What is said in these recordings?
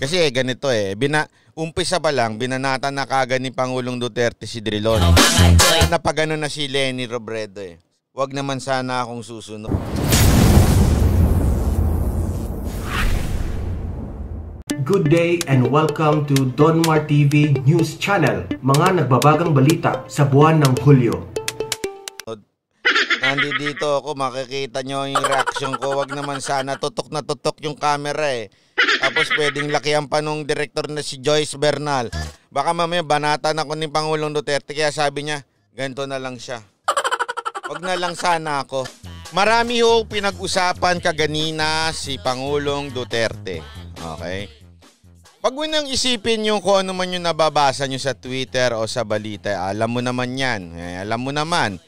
Kasi ganito eh, bina, umpisa pa lang, binanata na kagad ni Pangulong Duterte si Drilon. Napagano na si Lenny Robredo eh. Huwag naman sana akong susunod. Good day and welcome to Donmar TV News Channel. Mga nagbabagang balita sa buwan ng Hulyo. Nandito dito ako, makikita nyo yung reaction ko. Huwag naman sana, tutok na tutok yung camera eh. Tapos pwedeng lakihan pa nung director na si Joyce Bernal. Baka mamaya banatan ako ni Pangulong Duterte kaya sabi niya, ganito na lang siya. Huwag na lang sana ako. Marami ho pinag-usapan kaganina si Pangulong Duterte. Okay? Pag mo nang isipin yung kung ano man yung nababasa nyo sa Twitter o sa balita, alam mo naman yan. Eh, alam mo naman.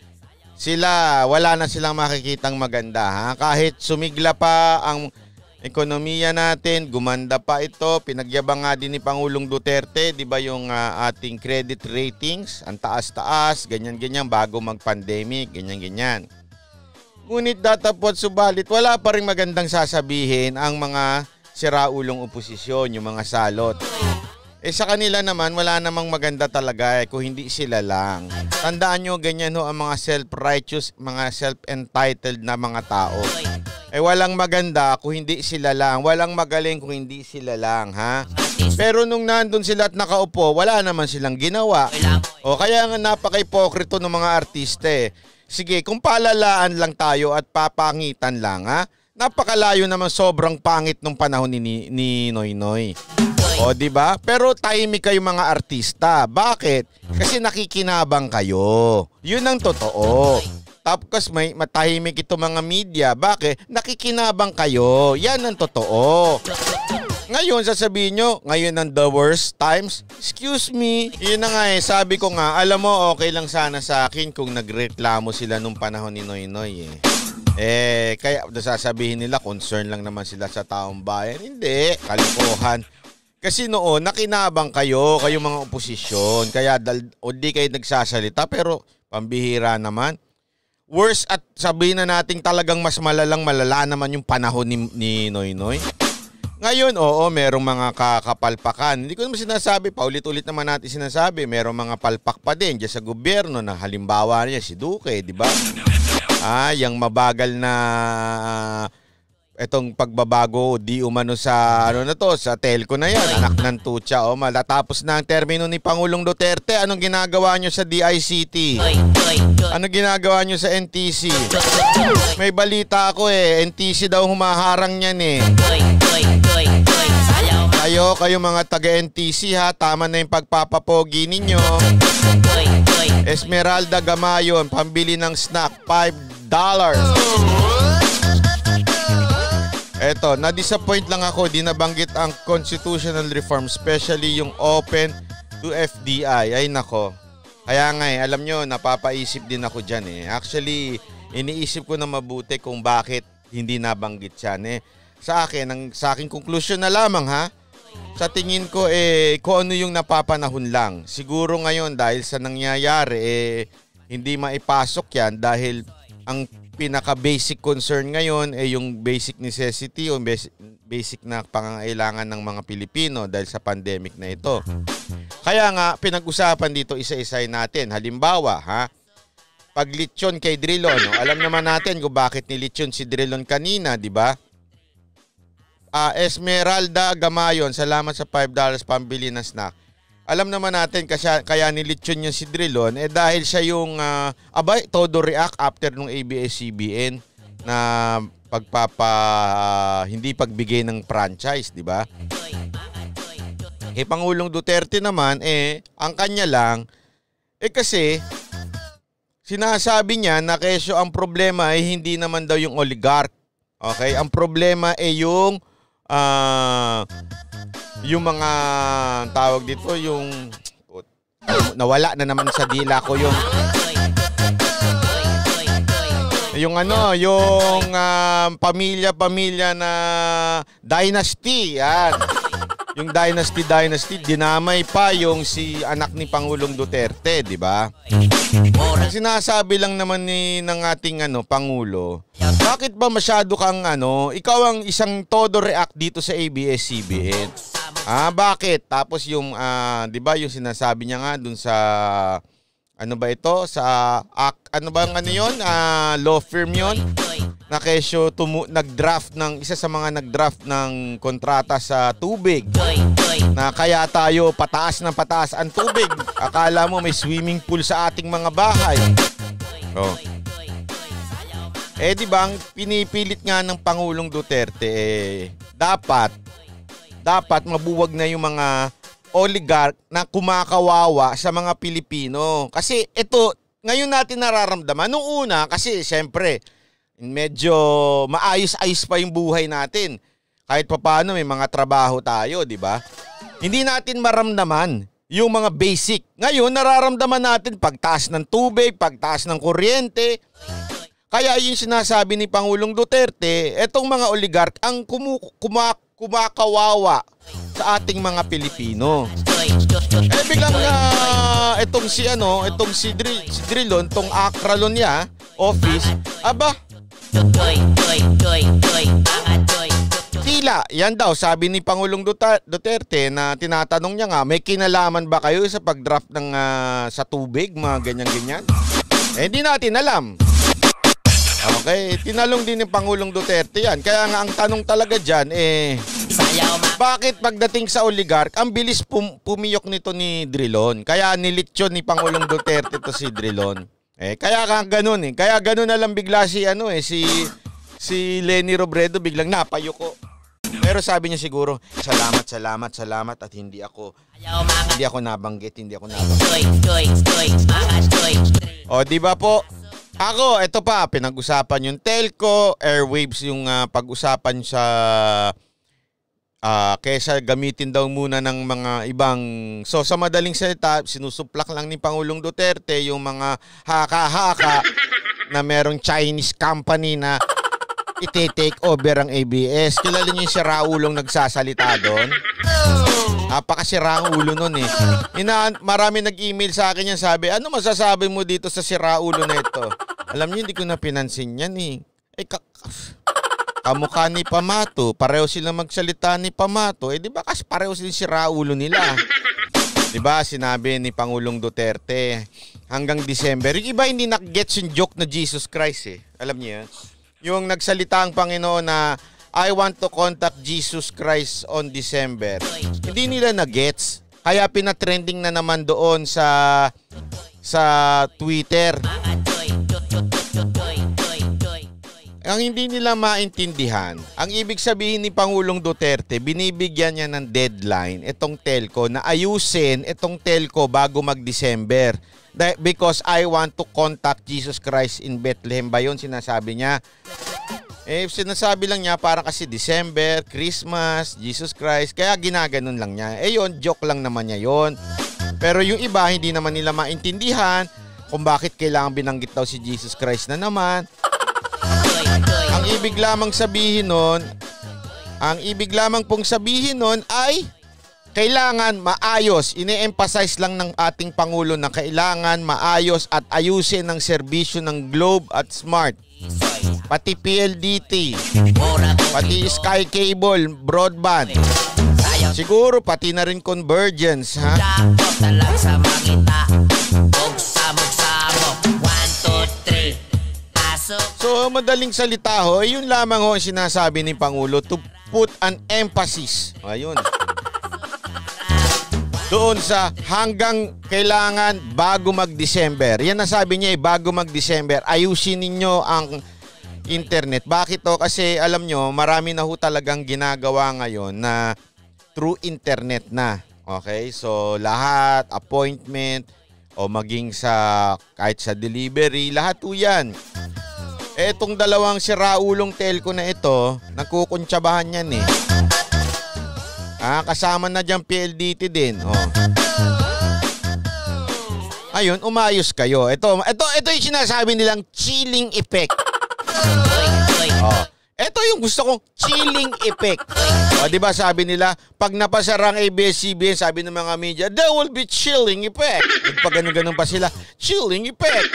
Sila, wala na silang makikitang maganda. Ha? Kahit sumigla pa ang ekonomiya natin, gumanda pa ito. Pinagyabang nga din ni Pangulong Duterte, di ba yung uh, ating credit ratings, ang taas-taas, ganyan-ganyan bago mag-pandemic, ganyan-ganyan. Ngunit datapot subalit, wala pa rin magandang sasabihin ang mga siraulong oposisyon, yung mga salot. Eh sa kanila naman, wala namang maganda talaga eh, kung hindi sila lang. Tandaan nyo, ganyan ho ang mga self-righteous, mga self-entitled na mga tao. Eh walang maganda kung hindi sila lang. Walang magaling kung hindi sila lang, ha? Pero nung nandun sila at nakaupo, wala naman silang ginawa. O kaya nga napaka-ipokrito ng mga artiste. Sige, kung palalaan lang tayo at papangitan lang, ha? napakalayo naman sobrang pangit nung panahon ni, ni Noy Noy. O, di ba? Pero tahimik kayo mga artista. Bakit? Kasi nakikinabang kayo. Yun ang totoo. Tapos may matahimik ito mga media. Bakit? Nakikinabang kayo. Yan ang totoo. Ngayon, sasabihin nyo, ngayon ang the worst times. Excuse me. Yun na nga eh, sabi ko nga, alam mo, okay lang sana sa akin kung nagreklamo sila nung panahon ni Noy Noy eh. Eh, kaya sasabihin nila, concern lang naman sila sa taong bayan. Hindi, kalipuhan. Kasi noon, nakinabang kayo, kayo mga oposisyon. Kaya dal, o di kayo nagsasalita, pero pambihira naman. Worse at sabihin na natin talagang mas malalang malala naman yung panahon ni, ni Noy Noy. Ngayon, oo, merong mga kakapalpakan. Hindi ko naman sinasabi, paulit-ulit naman natin sinasabi, merong mga palpak pa din dyan sa gobyerno na halimbawa niya si Duque, di ba? Ah, yung mabagal na etong pagbabago di umano sa ano na to sa telco na yan anak ng tutsa o oh, malatapos na ang termino ni Pangulong Duterte anong ginagawa nyo sa DICT anong ginagawa nyo sa NTC may balita ako eh NTC daw humaharang niyan eh kayo kayo mga taga NTC ha tama na yung pagpapapogi ninyo Esmeralda Gamayon pambili ng snack 5 dollars. Eto, na-disappoint lang ako, di nabanggit ang constitutional reform, especially yung open to FDI. Ay nako. Kaya nga eh, alam nyo, napapaisip din ako dyan eh. Actually, iniisip ko na mabuti kung bakit hindi nabanggit yan eh. Sa akin, ang, sa aking conclusion na lamang ha, sa tingin ko eh, kung ano yung napapanahon lang. Siguro ngayon dahil sa nangyayari eh, hindi maipasok yan dahil ang pinaka basic concern ngayon ay yung basic necessity o basic na pangangailangan ng mga Pilipino dahil sa pandemic na ito. Kaya nga pinag-usapan dito isa-isay natin. Halimbawa, ha, pag lechon kay Drilon, no? alam naman natin kung bakit ni si Drilon kanina, di ba? Uh, Esmeralda Gamayon, salamat sa $5 pambili ng snack alam naman natin kasi kaya nilitsyon niya si Drilon eh dahil siya yung uh, abay todo react after nung ABS-CBN na pagpapa uh, hindi pagbigay ng franchise, di ba? Eh Pangulong Duterte naman eh ang kanya lang eh kasi sinasabi niya na kesyo ang problema ay eh, hindi naman daw yung oligarch. Okay? Ang problema ay eh, yung uh, yung mga tawag dito, yung nawala na naman sa dila ko yung yung ano, yung uh, pamilya-pamilya na dynasty, yan. Yung dynasty dynasty dinamay pa yung si anak ni Pangulong Duterte, di ba? Sinasabi lang naman ni ng ating ano pangulo, bakit ba masyado kang ano, ikaw ang isang todo react dito sa ABS-CBN? Ah, bakit? Tapos yung ah, 'di ba yung sinasabi niya nga dun sa ano ba ito sa ak, ano ba ang ano 'yon? Ah, law firm 'yon na kesyo tumu- nag-draft ng isa sa mga nag-draft ng kontrata sa tubig na kaya tayo pataas ng pataas ang tubig. Akala mo may swimming pool sa ating mga bahay. Oh. Eh di ba pinipilit nga ng Pangulong Duterte eh, dapat dapat mabuwag na yung mga oligarch na kumakawawa sa mga Pilipino. Kasi ito, ngayon natin nararamdaman. Nung una, kasi siyempre, medyo maayos-ayos pa yung buhay natin. Kahit papaano may mga trabaho tayo, di ba? Hindi natin maramdaman yung mga basic. Ngayon, nararamdaman natin pagtaas ng tubig, pagtaas ng kuryente. Kaya yung sinasabi ni Pangulong Duterte, etong mga oligarch ang kumu- kuma- kumakawawa sa ating mga Pilipino. Eh biglang uh, itong si ano, itong si, Dri- si Drilon, itong Akralon niya, office, aba, Tila, yan daw, sabi ni Pangulong Duterte na tinatanong niya nga, may kinalaman ba kayo sa pagdraft ng uh, sa tubig, mga ganyan-ganyan? Eh, hindi natin alam. Okay, tinalong din ni Pangulong Duterte yan. Kaya nga ang tanong talaga dyan, eh, bakit pagdating sa oligarch, ang bilis pum- pumiyok nito ni Drilon? Kaya nilitsyon ni Pangulong Duterte to si Drilon. Eh, kaya ka ganun eh. Kaya ganun na lang bigla si ano eh, si si Lenny Robredo biglang napayuko. Pero sabi niya siguro, salamat, salamat, salamat at hindi ako hindi ako nabanggit, hindi ako nabanggit. O, di ba po? Ako, ito pa, pinag-usapan yung telco, airwaves yung uh, pag-usapan sa uh, kesa gamitin daw muna ng mga ibang so sa madaling salita sinusuplak lang ni Pangulong Duterte yung mga haka-haka na merong Chinese company na ite-take over ang ABS. Kilala niyo si Raulong nagsasalita doon? Napakasira ang ulo nun eh. Ina, marami nag-email sa akin yan sabi, ano masasabi mo dito sa sira ulo na ito? Alam niyo, hindi ko na pinansin yan eh. Eh, kak- kamukha ni Pamato. Pareho sila magsalita ni Pamato. Eh, di ba kasi pareho sila si Raulo nila. Di ba sinabi ni Pangulong Duterte hanggang December. Yung iba hindi nak-gets yung joke na Jesus Christ eh. Alam niyo yan? Yung nagsalita ang Panginoon na I want to contact Jesus Christ on December. Hindi nila na-gets. Kaya pinatrending na naman doon sa sa Twitter. Ang hindi nila maintindihan, ang ibig sabihin ni Pangulong Duterte, binibigyan niya ng deadline itong telco na ayusin itong telco bago mag-December. Because I want to contact Jesus Christ in Bethlehem ba yun sinasabi niya? Eh, sinasabi lang niya para kasi December, Christmas, Jesus Christ, kaya ginaganon lang niya. Eh yun, joke lang naman niya yon. Pero yung iba, hindi naman nila maintindihan kung bakit kailangan binanggit daw si Jesus Christ na naman. Ang ibig lamang sabihin nun, ang ibig lamang pong sabihin nun ay kailangan maayos. Ini-emphasize lang ng ating Pangulo na kailangan maayos at ayusin ang serbisyo ng Globe at Smart. Pati PLDT, pati Sky Cable, broadband. Siguro pati na rin convergence, ha? So, madaling salita ho, yun lamang ho ang sinasabi ni Pangulo to put an emphasis. Ayun. Doon sa hanggang kailangan bago mag-December. Yan ang sabi niya eh, bago mag-December, ayusin ninyo ang internet. Bakit to? Kasi alam nyo, marami na ho talagang ginagawa ngayon na through internet na. Okay? So, lahat, appointment, o maging sa kahit sa delivery, lahat po yan. Etong dalawang si Raulong Telco na ito, nagkukuntsabahan yan eh. Ah, kasama na dyan PLDT din. Oh. Ayun, umayos kayo. Ito, ito, ito yung sinasabi nilang chilling effect. Oh. Ito yung gusto kong chilling effect. O, di ba sabi nila, pag napasara ang ABS-CBN, sabi ng mga media, there will be chilling effect. Pag ganun-ganun pa sila, chilling effect.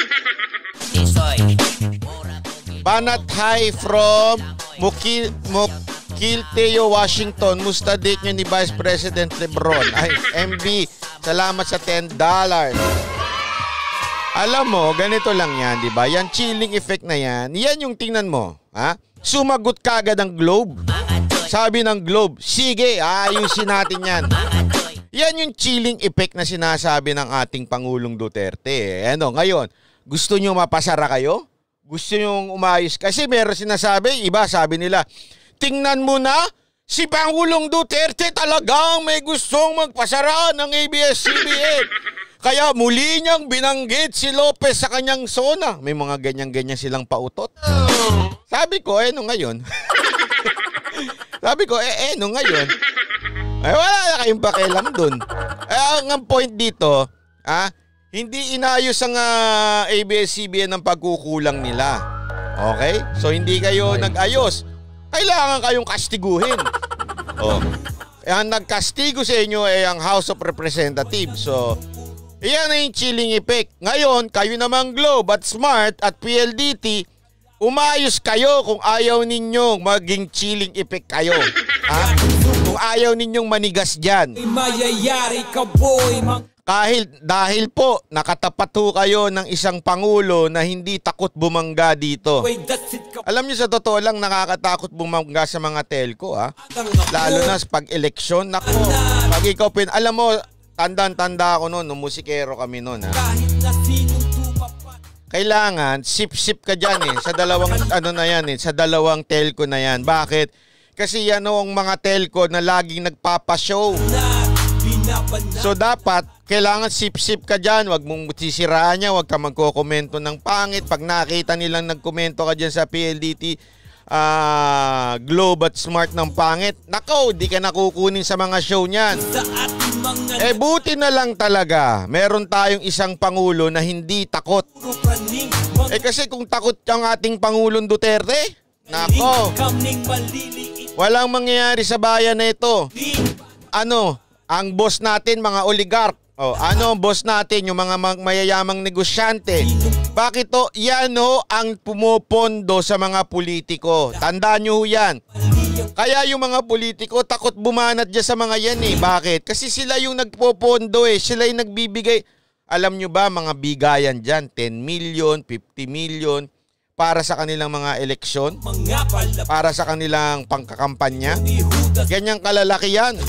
Banat hi from Mukil, Mukilteo, Washington. Musta date nyo ni Vice President Lebron? Ay, MB, salamat sa $10. Alam mo, ganito lang yan, di ba? Yan chilling effect na yan. Yan yung tingnan mo. Ha? Sumagot kagad ang Globe. Sabi ng Globe, sige, ayusin natin yan. Yan yung chilling effect na sinasabi ng ating Pangulong Duterte. Ano, ngayon, gusto nyo mapasara kayo? Gusto nyo umayos? Kasi meron sinasabi, iba sabi nila, tingnan mo na, si Pangulong Duterte talagang may gustong magpasara ng ABS-CBN. Kaya muli niyang binanggit si Lopez sa kanyang zona. May mga ganyan-ganyan silang pautot. Sabi ko, eh, no ngayon. Sabi ko, eh, eh, no ngayon. Eh, wala na kayong pakialam dun. Eh, ang point dito, ah, hindi inayos ang uh, ABS-CBN ng pagkukulang nila. Okay? So, hindi kayo nag-ayos. Kailangan kayong kastiguhin. Oh. Ang nagkastigo sa inyo ay ang House of Representatives. So, Iyan na yung chilling effect. Ngayon, kayo namang Globe at Smart at PLDT, umayos kayo kung ayaw ninyong maging chilling effect kayo. Ha? Kung ayaw ninyong manigas dyan. Mayayari ka boy. Kahit dahil po nakatapat ho kayo ng isang pangulo na hindi takot bumangga dito. Alam niyo sa totoo lang nakakatakot bumangga sa mga telco ha. Lalo na sa pag-eleksyon. Nako, pag ikaw pin alam mo Tandaan-tanda ako noon, nung musikero kami noon ha. Kailangan sip-sip ka diyan eh sa dalawang ano na yan eh, sa dalawang telco na yan. Bakit? Kasi yan ang mga telco na laging nagpapa-show. So dapat kailangan sip-sip ka diyan, wag mong sisiraan niya, wag ka magko-komento ng pangit. Pag nakita nilang nagkomento ka diyan sa PLDT, uh, ah, Globe at Smart ng pangit, nako, di ka nakukunin sa mga show niyan. Eh buti na lang talaga, meron tayong isang pangulo na hindi takot. Eh kasi kung takot ang ating Pangulong Duterte, nako, walang mangyayari sa bayan na ito. Ano, ang boss natin mga oligark, Oh, ano ang boss natin, yung mga mayayamang negosyante? Bakit to? Yan ho ang pumupondo sa mga politiko. Tandaan nyo yan. Kaya yung mga politiko takot bumanat dyan sa mga yan eh. Bakit? Kasi sila yung nagpopondo eh. Sila yung nagbibigay. Alam nyo ba mga bigayan dyan? 10 million, 50 million para sa kanilang mga eleksyon, para sa kanilang pangkakampanya. Ganyang kalalaki yan.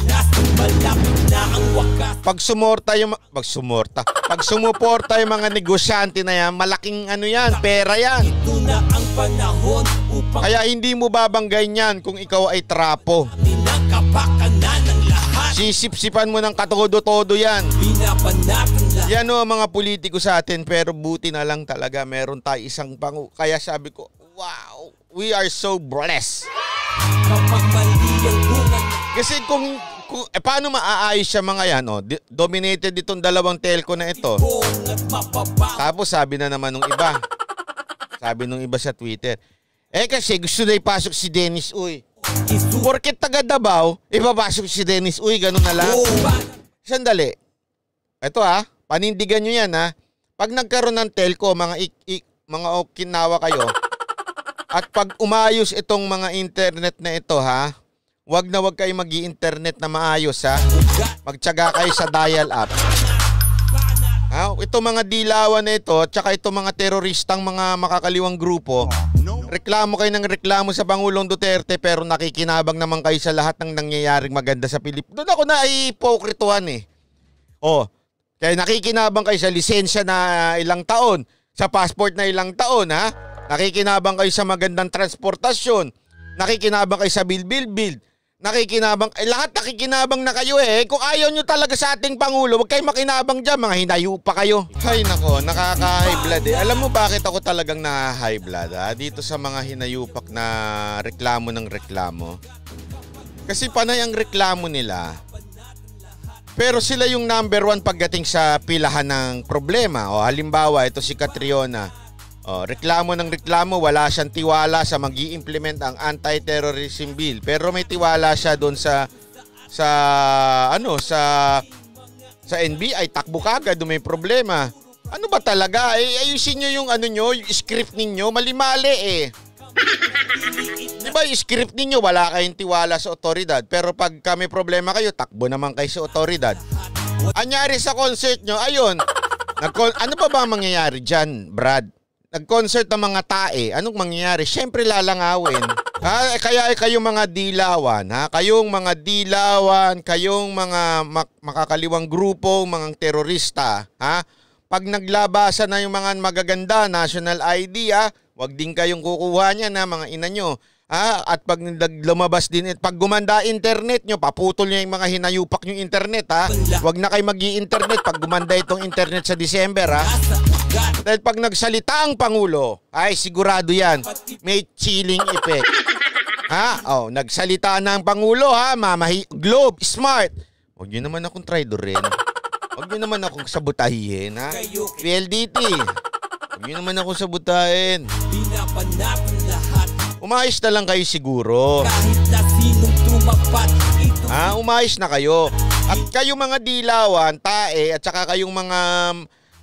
Pag sumorta yung pag sumorta, pag sumuporta yung mga negosyante na yan, malaking ano yan, pera yan. Kaya hindi mo babanggay niyan kung ikaw ay trapo. Sisip-sipan mo ng katodo-todo yan. Yan o mga politiko sa atin pero buti na lang talaga meron tayo isang pangu. Kaya sabi ko, wow, we are so blessed. Kasi kung kung, eh, paano maaayos siya mga yan? Oh? dominated itong dalawang telco na ito. Tapos sabi na naman nung iba. Sabi nung iba sa Twitter. Eh kasi gusto na ipasok si Dennis Uy. Porket taga Davao, ipapasok si Dennis Uy, ganun na lang. Sandali. Ito ha, panindigan nyo yan ha. Pag nagkaroon ng telco, mga ik, ik, mga Okinawa kayo, at pag umayos itong mga internet na ito ha, Huwag na wag kayo mag internet na maayos ha. Magtyaga kayo sa dial up. Ha? Ito mga dilawan na ito, tsaka ito mga teroristang mga makakaliwang grupo, reklamo kayo ng reklamo sa Pangulong Duterte pero nakikinabang naman kayo sa lahat ng nangyayaring maganda sa Pilipinas. Doon ako na ipokrituhan eh. Oh, kaya nakikinabang kayo sa lisensya na ilang taon, sa passport na ilang taon ha. Nakikinabang kayo sa magandang transportasyon. Nakikinabang kayo sa bill bill bill nakikinabang, eh, lahat nakikinabang na kayo eh. Kung ayaw nyo talaga sa ating Pangulo, huwag kayo makinabang dyan, mga hinayo pa kayo. Hay nako, nakaka-high blood eh. Alam mo bakit ako talagang na-high blood ha? Dito sa mga hinayupak na reklamo ng reklamo. Kasi panay ang reklamo nila. Pero sila yung number one pagdating sa pilahan ng problema. O halimbawa, ito si Catriona. Oh, reklamo ng reklamo, wala siyang tiwala sa mag implement ang anti-terrorism bill. Pero may tiwala siya doon sa sa ano sa sa NBI takbo kagad may problema. Ano ba talaga? Eh, ayusin nyo yung ano nyo, yung script ninyo, mali-mali eh. Di ba script ninyo, wala kayong tiwala sa otoridad. Pero pag kami problema kayo, takbo naman kayo sa otoridad. Anyari sa concert nyo, ayun. Nag- ano ba ba mangyayari dyan, Brad? Nag-concert ng mga tae, anong mangyayari? Siyempre lalangawin. Ha? Eh, kaya eh, kayong mga dilawan, ha? Kayong mga dilawan, kayong mga mak- makakaliwang grupo, mga terorista, ha? Pag naglabasan na yung mga magaganda, national ID, ha? Huwag din kayong kukuha niya na mga ina nyo. Ha? At pag lumabas din, pag gumanda internet nyo, paputol niya yung mga hinayupak nyo internet ha. Huwag na kayo mag internet pag gumanda itong internet sa December ha. Dahil pag nagsalita ang Pangulo, ay sigurado yan, may chilling effect. Ha? Oh, nagsalita na ang Pangulo ha, mamahi, Globe, smart. Huwag nyo naman akong traitor rin. Huwag nyo naman akong sabutahin ha. PLDT. Huwag nyo naman akong sabutahin. Umayos na lang kayo siguro. Kahit na sinong tumapat ito. Ah, umayos na kayo. At kayo mga dilawan, tae, at saka kayong mga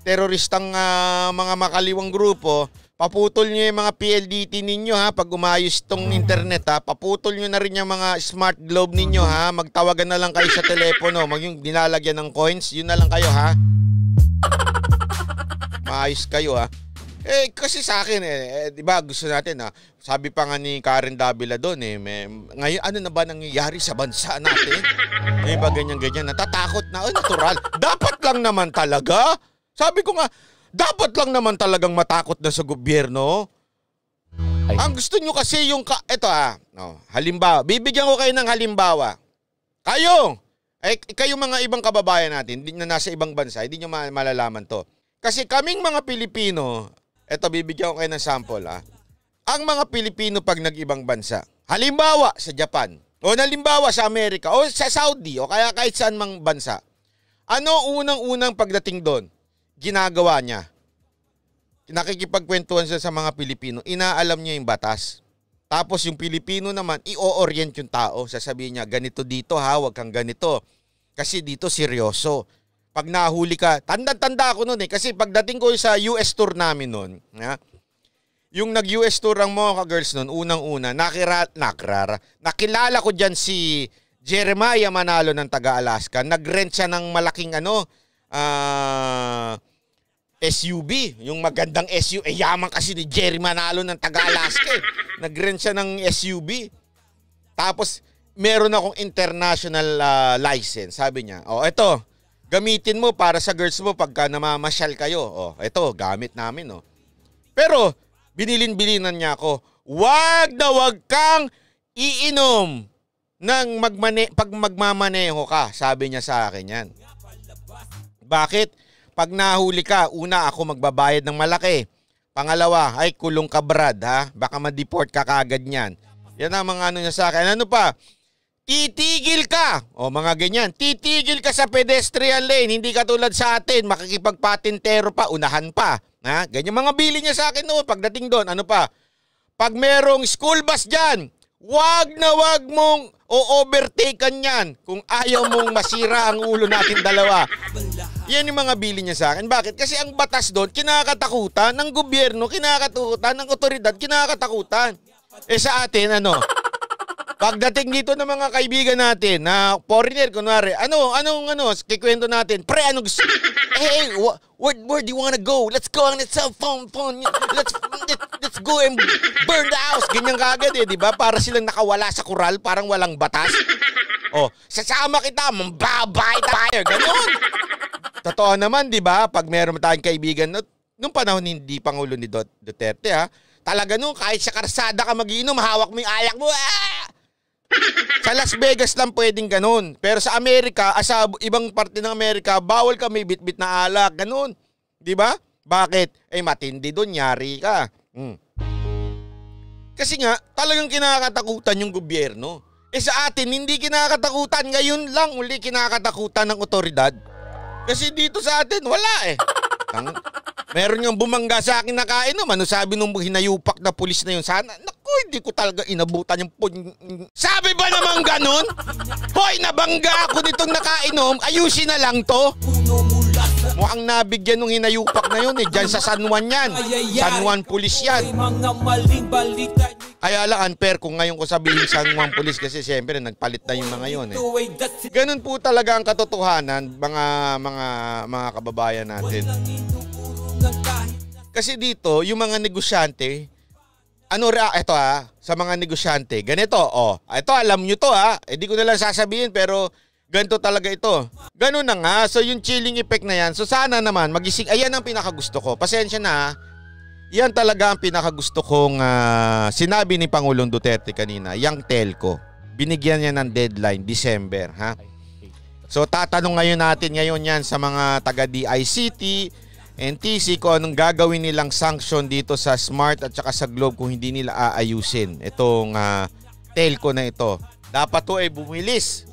teroristang uh, mga makaliwang grupo, paputol nyo yung mga PLDT ninyo ha pag umayos tong internet ha. Paputol nyo na rin yung mga smart globe ninyo ha. Magtawagan na lang kayo sa telepono. Mag yung dinalagyan ng coins, yun na lang kayo ha. Maayos kayo ha. Eh kasi sa akin eh, eh 'di ba gusto natin ha. Sabi pa nga ni Karen Davila doon eh, may, ngayon ano na ba nangyayari sa bansa natin? Eh ba ganyan ganyan natatakot na, oh, natural. Dapat lang naman talaga. Sabi ko nga, dapat lang naman talagang matakot na sa gobyerno. Ay. Ang gusto nyo kasi yung, ka, ito ah, no, halimbawa, bibigyan ko kayo ng halimbawa. Kayo, eh, kayo mga ibang kababayan natin na nasa ibang bansa, hindi nyo malalaman to. Kasi kaming mga Pilipino, ito bibigyan ko kayo ng sample ah. Ang mga Pilipino pag nag-ibang bansa, halimbawa sa Japan, o halimbawa sa Amerika, o sa Saudi, o kaya kahit saan mang bansa, ano unang-unang pagdating doon? Ginagawa niya. Nakikipagkwentuhan siya sa mga Pilipino, inaalam niya yung batas. Tapos yung Pilipino naman, i-orient yung tao. Sasabihin niya, ganito dito ha, wag kang ganito. Kasi dito seryoso. Pag nahuli ka, tanda-tanda ako noon eh. Kasi pagdating ko sa US tour namin noon, ha, yung nag-US tour ang mga girls noon, unang-una, nakira, nakrara, nakilala ko dyan si Jeremiah Manalo ng taga-Alaska. Nag-rent siya ng malaking ano, uh, ah, SUV, yung magandang SUV. Eh, yaman kasi ni Jerry Manalo ng taga-Alaska. Eh. Nag-rent siya ng SUV. Tapos, meron akong international uh, license. Sabi niya, oh, eto, gamitin mo para sa girls mo pagka namamasyal kayo. Oh, eto, gamit namin, oh. Pero, binilin-bilinan niya ako, wag na wag kang iinom ng magmane pag magmamaneho ka. Sabi niya sa akin yan. Bakit? Pag nahuli ka, una ako magbabayad ng malaki. Pangalawa, ay kulong ka Brad ha. Baka ma-deport ka kagad niyan. Yan ang mga ano niya sa akin. Ano pa? Titigil ka. O mga ganyan. Titigil ka sa pedestrian lane. Hindi ka tulad sa atin. Makikipagpatintero pa. Unahan pa. Ha? Ganyan mga bili niya sa akin noon. Pagdating doon, ano pa? Pag merong school bus dyan, wag na wag mong o-overtaken yan kung ayaw mong masira ang ulo natin dalawa. Yan yung mga bili niya sa akin. Bakit? Kasi ang batas doon, kinakatakutan ng gobyerno, kinakatakutan ng otoridad, kinakatakutan. Eh sa atin, ano? Pagdating dito ng mga kaibigan natin na foreigner, kunwari, ano, anong, ano, kikwento natin, pre, ano gusto? Hey, wh- where, where do you wanna go? Let's go on the cell phone, phone. Let's, let's, let's go and burn the house. Ganyan kagad eh, di ba? Para silang nakawala sa kural, parang walang batas. Oh, sasama kita, mambabay tayo. Ganun. Totoo naman, di ba? Pag meron tayong kaibigan, nung panahon hindi Pangulo ni Duterte, ha? Talaga nung kahit sa karsada ka magiinom, hawak mo yung alak mo, ah! Sa Las Vegas lang pwedeng ganun. Pero sa Amerika, ah, sa ibang parte ng Amerika, bawal ka may bit-bit na alak. Ganun. Di ba? Bakit? Eh matindi doon, yari ka. Hmm. Kasi nga, talagang kinakatakutan yung gobyerno. Eh sa atin, hindi kinakatakutan. Ngayon lang uli kinakatakutan ng otoridad. Kasi dito sa atin, wala eh. Ang, Meron yung bumangga sa akin na kainom. Ano sabi nung hinayupak na pulis na yun? Sana, naku, hindi ko talaga inabutan yung pun... Sabi ba naman ganun? Hoy, nabangga ako nitong nakainom. Ayusin na lang to. Mukhang nabigyan nung hinayupak na yun eh. Diyan sa San Juan yan. San Juan Police yan. Kaya lang unfair kung ngayon ko sabihin San Juan Police kasi siyempre nagpalit na yung mga yun eh. Ganun po talaga ang katotohanan mga mga mga kababayan natin. Kasi dito, yung mga negosyante, ano ra ito ha, sa mga negosyante, ganito, oh, ito alam nyo to ha, eh di ko na lang sasabihin pero ganito talaga ito. Ganun na nga, so yung chilling effect na yan, so sana naman, magising, ayan ang pinakagusto ko, pasensya na ha, yan talaga ang pinakagusto kong ah, sinabi ni Pangulong Duterte kanina, yung telco. Binigyan niya ng deadline, December, ha? So tatanong ngayon natin ngayon yan sa mga taga DICT, NTC kung anong gagawin nilang sanction dito sa Smart at saka sa Globe kung hindi nila aayusin itong ah, telco na ito. Dapat to ay bumilis.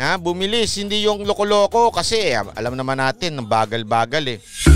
Ha, bumilis, hindi yung loko-loko kasi ah, alam naman natin, bagal-bagal eh.